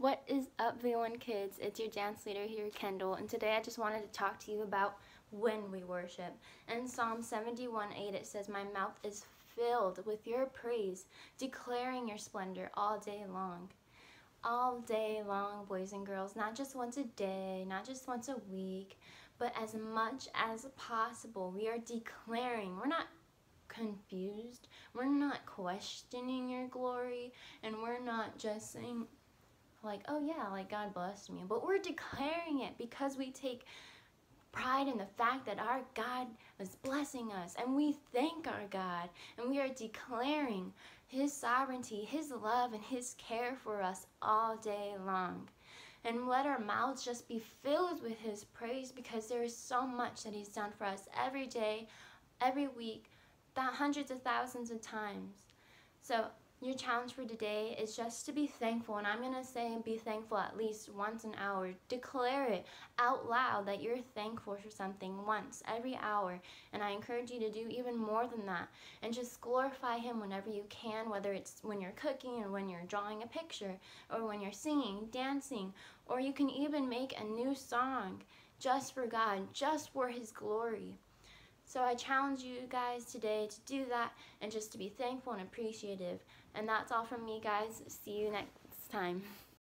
What is up V1 kids? It's your dance leader here, Kendall, and today I just wanted to talk to you about when we worship. In Psalm 71 8 it says, My mouth is filled with your praise, declaring your splendor all day long. All day long, boys and girls, not just once a day, not just once a week, but as much as possible. We are declaring, we're not confused, we're not questioning your glory, and we're not just saying, like, oh yeah, like God blessed me. But we're declaring it because we take pride in the fact that our God is blessing us and we thank our God and we are declaring His sovereignty, His love, and His care for us all day long. And let our mouths just be filled with His praise because there is so much that He's done for us every day, every week, hundreds of thousands of times. So your challenge for today is just to be thankful, and I'm going to say be thankful at least once an hour. Declare it out loud that you're thankful for something once every hour, and I encourage you to do even more than that. And just glorify Him whenever you can, whether it's when you're cooking or when you're drawing a picture or when you're singing, dancing, or you can even make a new song just for God, just for His glory. So I challenge you guys today to do that and just to be thankful and appreciative. And that's all from me, guys. See you next time.